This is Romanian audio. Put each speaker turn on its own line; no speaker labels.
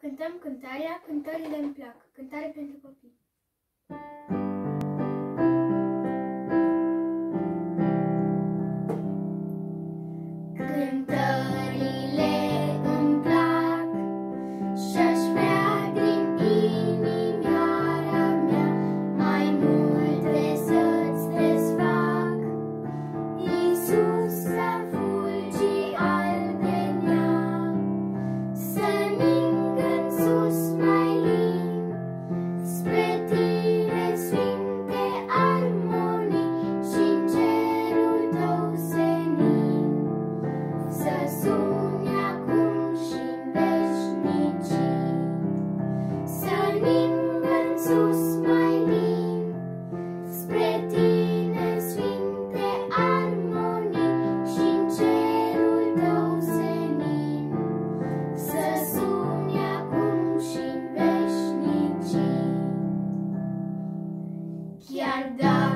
Cântăm cântarea, cântările îmi plac, cântare pentru copii. Cântăm Yardım.